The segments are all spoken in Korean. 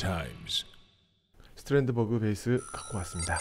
times. 스트랜드버그 베이스 갖고 왔습니다.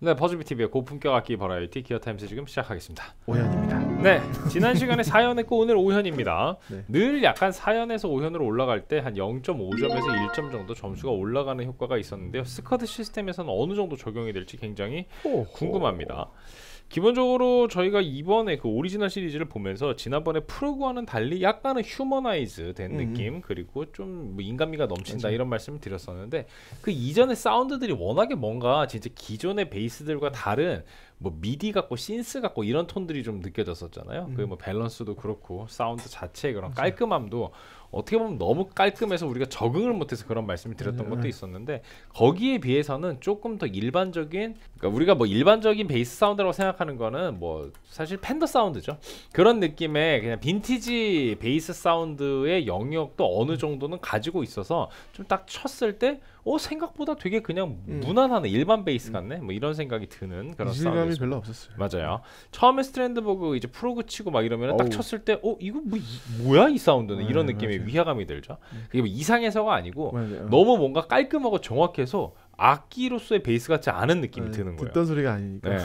네, 버즈비 TV의 고품격 악기 버라이어티 기어 타임스 지금 시작하겠습니다. 오현입니다. 네, 지난 시간에 4현 했고 오늘 5현입니다. 네. 늘 약간 4현에서 5현으로 올라갈 때 한 0.5점에서 1점 정도 점수가 올라가는 효과가 있었는데요. 스코어 시스템에서는 어느 정도 적용이 될지 굉장히 오, 궁금합니다. 기본적으로 저희가 이번에 그 오리지널 시리즈를 보면서 지난번에 프로그와는 달리 약간은 humanize 된 음. 느낌 그리고 좀 뭐 인간미가 넘친다 맞아요. 이런 말씀을 드렸었는데 그 이전의 사운드들이 워낙에 뭔가 진짜 기존의 베이스들과 다른 뭐 미디 같고 synth 같고 이런 톤들이 좀 느껴졌었잖아요. 음. 그뭐 밸런스도 그렇고 사운드 자체의 그런 깔끔함도 어떻게 보면 너무 깔끔해서 우리가 적응을 못해서 그런 말씀을 드렸던 음, 것도 음. 있었는데 거기에 비해서는 조금 더 일반적인 그러니까 우리가 뭐 일반적인 베이스 사운드라고 생각하는 거는 뭐 사실 팬더 사운드죠 그런 느낌의 그냥 빈티지 베이스 사운드의 영역도 어느 정도는 가지고 있어서 좀 딱 쳤을 때 어 생각보다 되게 그냥 음. 무난하네 일반 베이스 같네 뭐 이런 생각이 드는 그런 이질감이 사운드 별로 없었어요. 맞아요. 처음에 스트랜드버그 이제 프로그 치고 막 이러면 딱. 쳤을 때, 어 이거 뭐 이- 뭐야 이 사운드는 이런 네, 느낌의 맞아요. 위화감이 들죠. 음. 그게 뭐 이상해서가 아니고 맞아요. 너무 뭔가 깔끔하고 정확해서 악기로서의 베이스 같지 않은 느낌이 네, 드는 거예요. 듣던 소리가 아니니까. 네.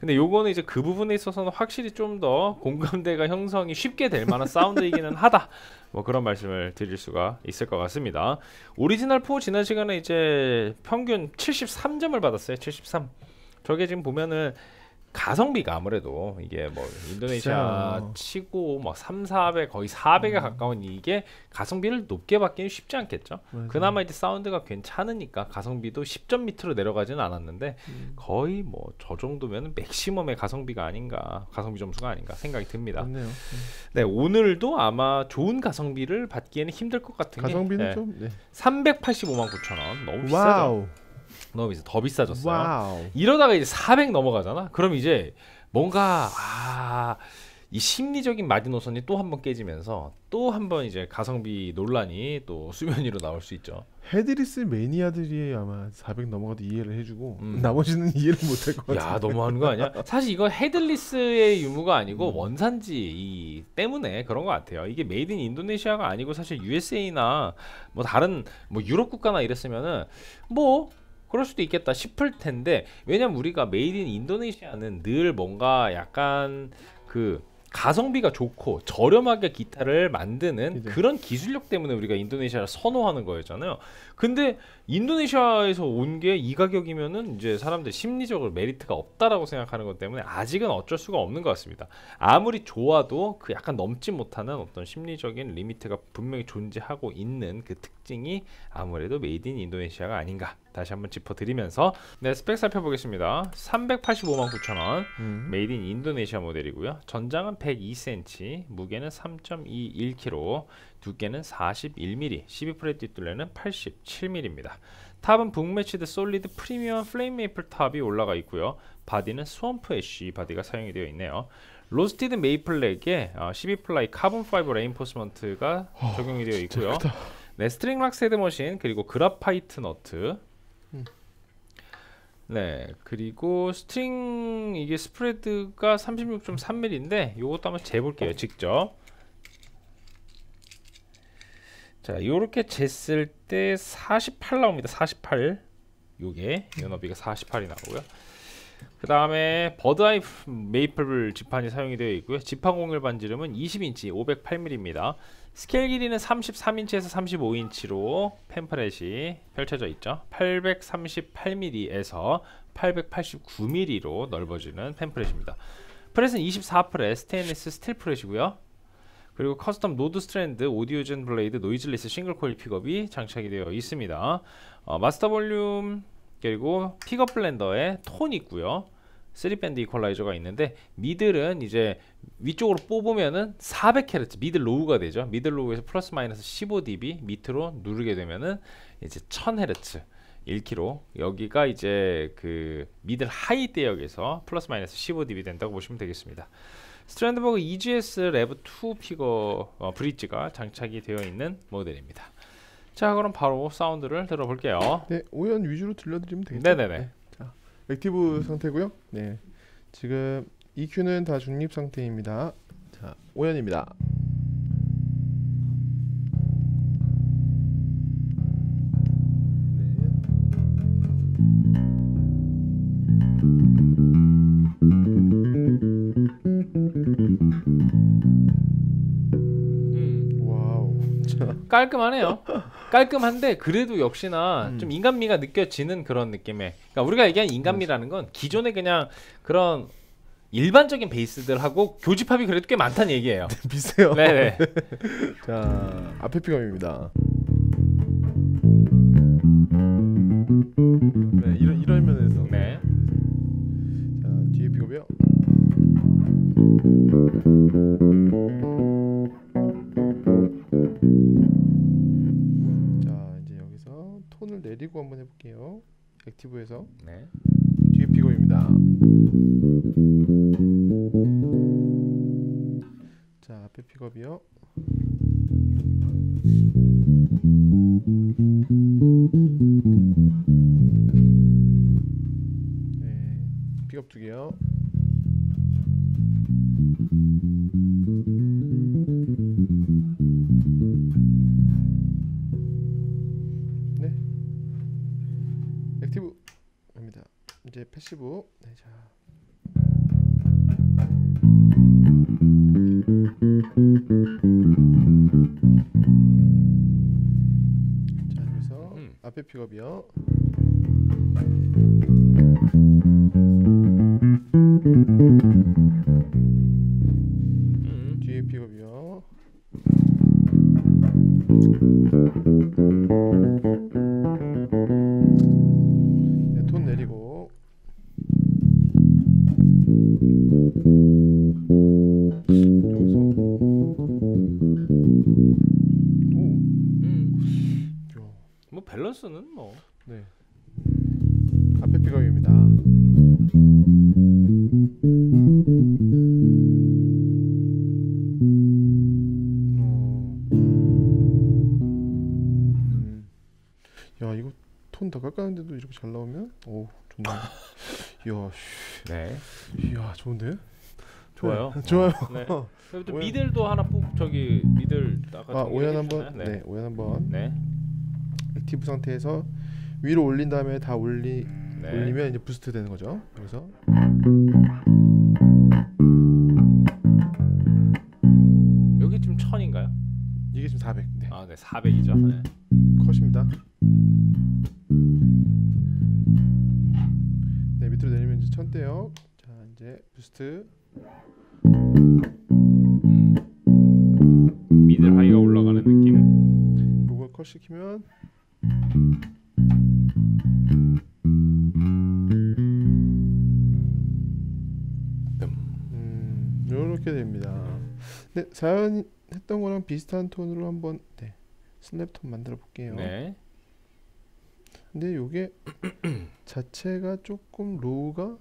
근데 요거는 이제 그 부분에 있어서는 확실히 좀 더 공감대가 형성이 쉽게 될 만한 사운드이기는 하다. 뭐 그런 말씀을 드릴 수가 있을 것 같습니다. 오리지널 4 지난 시간에 이제 평균 73점을 받았어요. 73. 저게 지금 보면은 가성비가 아무래도 이게 뭐 인도네시아 비싸요. 치고 뭐 3, 400 거의 400에 음. 가까운 이게 가성비를 높게 받기는 쉽지 않겠죠. 맞아요. 그나마 이제 사운드가 괜찮으니까 가성비도 10점 밑으로 내려가지는 않았는데 음, 거의 뭐 저 정도면 맥시멈의 가성비가 아닌가 가성비 점수가 아닌가 생각이 듭니다. 맞네요. 음. 네 오늘도 아마 좋은 가성비를 받기에는 힘들 것 같은 가성비는 그게 좀 네. 385만 9천 원 너무 비싸죠. 와우. 너무 비싸 더 비싸졌어요. 와우. 이러다가 이제 400 넘어가잖아. 그럼 이제 뭔가 아. 이 심리적인 마지노선이 또 한 번 깨지면서 또 한 번 이제 가성비 논란이 또 수면 위로 나올 수 있죠. headless 매니아들이 아마 400 넘어가도 이해를 해주고 음. 나머지는 이해를 못할 것 같아요. 너무하는 거 아니야? 사실 이거 headless의 유무가 아니고 음. 원산지 이 때문에 그런 것 같아요. 이게 made in Indonesia가 아니고 사실 USA나 뭐 다른 뭐 유럽 국가나 이랬으면은 뭐 그럴 수도 있겠다 싶을 텐데 왜냐면 우리가 made in Indonesia는 늘 뭔가 약간 그 가성비가 좋고 저렴하게 기타를 만드는 그죠. 그런 기술력 때문에 우리가 인도네시아를 선호하는 거였잖아요. 근데 인도네시아에서 온 게 이 가격이면은 이제 사람들 심리적으로 메리트가 없다라고 생각하는 것 때문에 아직은 어쩔 수가 없는 것 같습니다. 아무리 좋아도 그 약간 넘지 못하는 어떤 심리적인 limit가 분명히 존재하고 있는 그 특징이 아무래도 made in Indonesia가 아닌가 다시 한번 짚어드리면서 네 스펙 살펴보겠습니다. 385만 9천 원 음. made in Indonesia 모델이고요. 전장은 102cm, 무게는 3.21kg, 두께는 41mm, 12fret 뒷둘레는 87mm입니다. top은 bookmatched solid premium flame maple top이 올라가 있고요. body는 swamp ash body가 사용이 되어 있네요. roasted maple neck에 어, 12ply carbon fiber reinforcement가 적용이 되어 있고요. 네, string lock head machine 그리고 graphite nut. 음. 네, 그리고 string 이게 spread가 36.3mm인데 요것도 한번 재볼게요, 직접. 자, 요렇게 쟀을 때 48 나옵니다. 48. 요게 여 너비가 48이 나오고요. 그 다음에 birdeye maple 지판이 사용이 되어 있고요. 지판 곡률 반지름은 20인치 508mm입니다. 스케일 길이는 33인치에서 35인치로 fan fret이 펼쳐져 있죠. 838mm에서 889mm로 넓어지는 fan fret입니다. fret은 24fret stainless steel fret이고요. 그리고 custom Nordstrand Audio Zen Blade noiseless single coil pickup이 장착이 되어 있습니다. 어, master volume 그리고 pickup blender에 톤 있고요. 3band 이퀄라이저가 있는데 middle은 이제 위쪽으로 뽑으면은 400Hz middle low가 되죠. middle low에서 플러스 마이너스 15dB 밑으로 누르게 되면은 이제 1000Hz 1kHz 여기가 이제 그 middle high 대역에서 플러스 마이너스 15dB 된다고 보시면 되겠습니다. 스트랜드버그 EGS Rev 2 피거 어, bridge가 장착이 되어 있는 모델입니다. 자 그럼 바로 사운드를 들어볼게요. 네, 5현 위주로 들려드리면 되겠죠. 네네네. 네. 자, active 상태고요. 네, 지금 EQ는 다 중립 상태입니다. 자, 5현입니다. 깔끔하네요. 깔끔한데 그래도 역시나 음. 좀 인간미가 느껴지는 그런 느낌의. 그러니까 우리가 얘기한 인간미라는 건 기존의 그냥 그런 일반적인 베이스들하고 교집합이 그래도 꽤 많다는 얘기예요. 비슷해요. 네네. 자 앞에 픽업입니다. 네 이런 이런 면에서 네. 자 뒤에 픽업이요. 액티브에서 네. 뒤에 픽업입니다. 자 앞에 픽업이요. 패시브. 네, 자. 자, 여기서 음. 앞에 픽업이요. 음. 뒤에 픽업이요. 밸런스는 뭐. 네. 앞에 픽업입니다. 어. 음. 야 이거 톤더 깎았는데도 이렇게 잘 나오면 오 좋네. 이야, 씨. 네. 이야 좋은데? 좋아요. 네, 좋아요. 네. 그리고 또 오연- 미들도 하나 뽑 저기 미들 아까 아 5현 한번 주셨나요? 네. 5현 한번 네. active 상태에서 위로 올린 다음에 다 올리 네. 올리면 이제 boost 되는 거죠. 그래서 여기 지금 천인가요? 이게 지금 400. 네. 아, 네. 400이죠. 네. cut입니다. 네 밑으로 내리면 이제 천대요. 자 이제 boost 미들 하이가 올라가는 느낌. 요걸 컷 시키면 음 요렇게 됩니다. 네 사연 했던 거랑 비슷한 톤으로 한번 네 슬랩 톤 만들어 볼게요. 네. 근데 요게 자체가 조금 로우가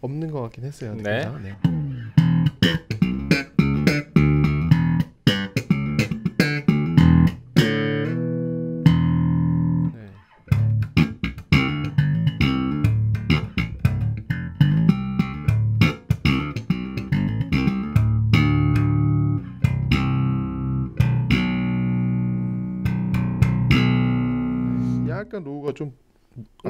없는 것 같긴 했어요. 네. 네.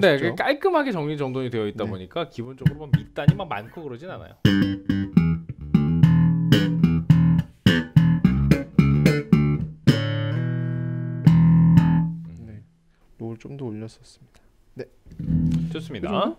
네, 아쉽죠? 그 깔끔하게 정리 정돈이 되어 있다 네. 보니까 기본적으로 뭐 밑단이 막 많고 그러진 않아요. 네. low를 좀더 올렸었습니다. 좋습니다.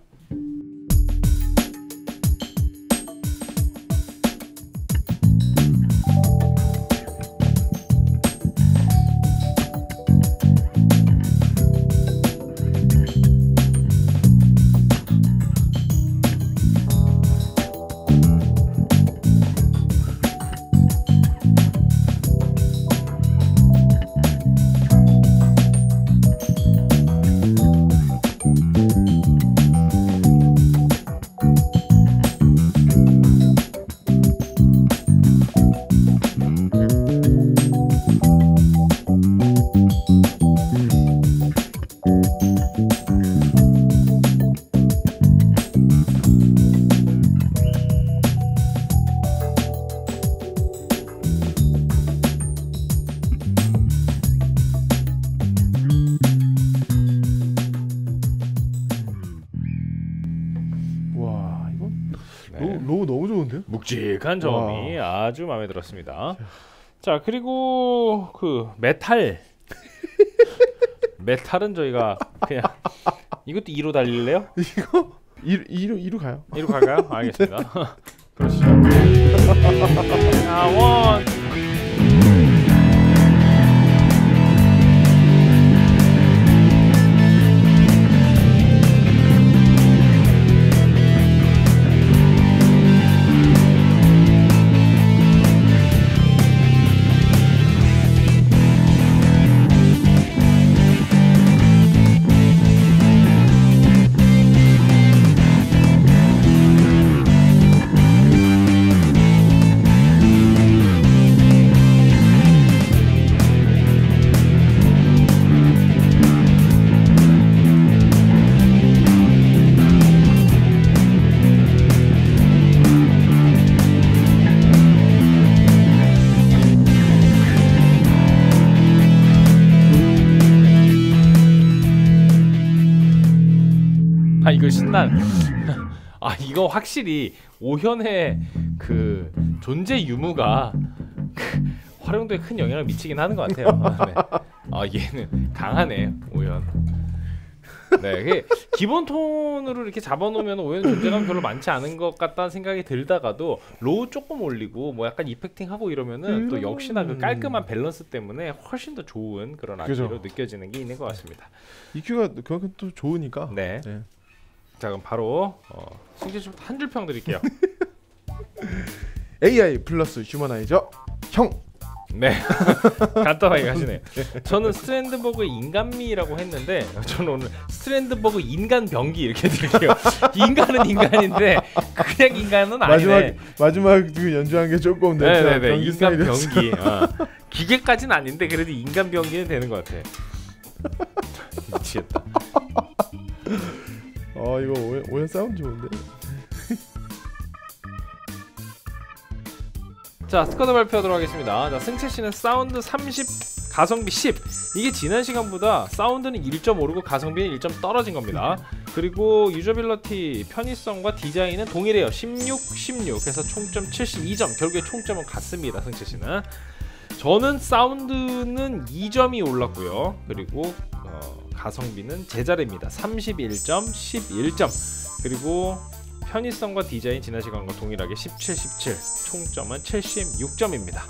묵직한 점이 아주 마음에 들었습니다. 자 그리고 그 메탈 메탈은 저희가 그냥 이것도 2로 달릴래요? 이거 2, 2로 2로 가요. 2로 갈까요? 알겠습니다. 그러시죠. 자, 원. 아 이거 신난. 아 이거 확실히 오현의 그 존재 유무가 그 활용도에 큰 영향을 미치긴 하는 것 같아요. 아, 네. 아 얘는 강하네 오현. 네, 기본 톤으로 이렇게 잡아놓으면 오현 존재감 별로 많지 않은 것 같다는 생각이 들다가도 low 조금 올리고 뭐 약간 effecting 하고 이러면은 또 역시나 그 깔끔한 밸런스 때문에 훨씬 더 좋은 그런 악기로 그죠. 느껴지는 게 있는 것 같습니다. EQ가 그만큼 또 좋으니까. 네. 네. 자 그럼 바로 어, 승재 씨부터 한 줄 평 드릴게요. AI 플러스 humanizer 형. 네 간단하게 가시네요. 저는 스트랜드버그 인간미라고 했는데 저는 오늘 스트랜드버그 인간 병기 이렇게 드릴게요. 인간은 인간인데 그냥 인간은 마지막 아니네. 마지막 그 연주한 게 조금 내 네네네 병기 인간 스타일이었어. 병기. 어. 기계까지는 아닌데 그래도 인간 병기는 되는 것 같아. 미치겠다. 어 이거 오현, 오현 사운드 좋은데. 자 SQUAD 발표하도록 하겠습니다. 자 승채 씨는 사운드 30 가성비 10 이게 지난 시간보다 사운드는 1점 오르고 가성비는 1점 떨어진 겁니다. 그리고 usability 편의성과 디자인은 동일해요. 16, 16 해서 총점 72점 결국에 총점은 같습니다. 승채 씨는 저는 사운드는 2점이 올랐고요. 그리고 어, 가성비는 제자리입니다. 31점, 11점 그리고 편의성과 디자인 지난 시간과 동일하게 17, 17 총점은 76점입니다.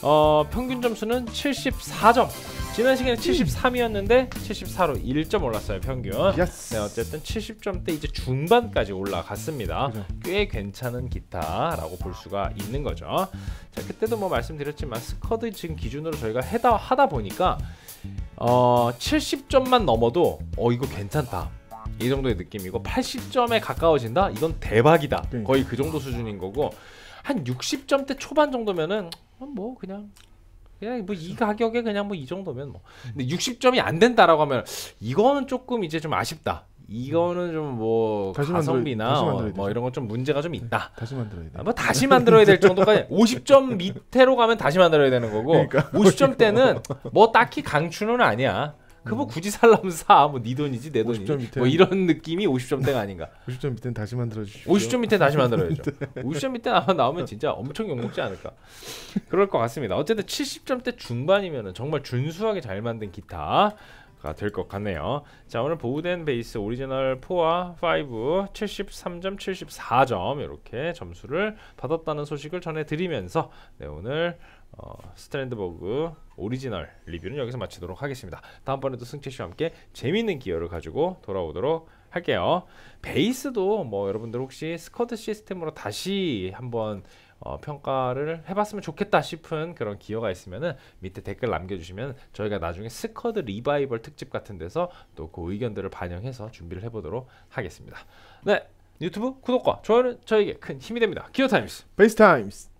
어, 평균 점수는 74점. 지난 시간에 73이었는데 74로 1점 올랐어요 평균. Yes. 네 어쨌든 70점대 이제 중반까지 올라갔습니다. 그죠. 꽤 괜찮은 기타라고 볼 수가 있는 거죠. 자 그때도 뭐 말씀드렸지만 스쿼드 지금 기준으로 저희가 해다 하다 보니까 어 70점만 넘어도 어 이거 괜찮다. 이 정도의 느낌이고 80점에 가까워진다. 이건 대박이다. 그러니까. 거의 그 정도 수준인 거고 한 60점대 초반 정도면은 어, 뭐 그냥 그냥 뭐 이 가격에 그냥 뭐 이 정도면 뭐 근데 60점이 안 된다라고 하면 이거는 조금 이제 좀 아쉽다. 이거는 좀 뭐 가성비나 어, 만들어야 뭐 되죠. 이런 건 좀 문제가 좀 있다. 다시 만들어야 돼. 아, 뭐 다시 만들어야 될 정도까지 50점 밑으로 가면 다시 만들어야 되는 거고 그러니까. 50점 대는 뭐 딱히 강추는 아니야. 그뭐 굳이 살라면 사. 뭐 네 돈이지 내 50점 돈이지. 밑에. 뭐 이런 느낌이 50점 대가 아닌가. 50점 밑에는 다시 만들어 주십시오. 50점 밑에 다시 만들어야죠. 50점 밑에 아마 나오면 진짜 엄청 욕먹지 않을까. 그럴 것 같습니다. 어쨌든 70점대 중반이면 정말 준수하게 잘 만든 기타 가 될 것 같네요. 자 오늘 Boden 베이스 오리지널 4와 5 73점, 74점 이렇게 점수를 받았다는 소식을 전해드리면서 네, 오늘 어, 스트랜드버그 오리지널 리뷰는 여기서 마치도록 하겠습니다. 다음번에도 승채 씨와 함께 재미있는 기어를 가지고 돌아오도록 할게요. 베이스도 뭐 여러분들 혹시 SQUAD 시스템으로 다시 한번 어, 평가를 해봤으면 좋겠다 싶은 그런 기어가 있으면은 밑에 댓글 남겨주시면 저희가 나중에 SQUAD 리바이벌 특집 같은 데서 또 그 의견들을 반영해서 준비를 해보도록 하겠습니다. 네 유튜브 구독과 좋아요는 저에게 큰 힘이 됩니다. 기어 타임스. 베이스 타임스.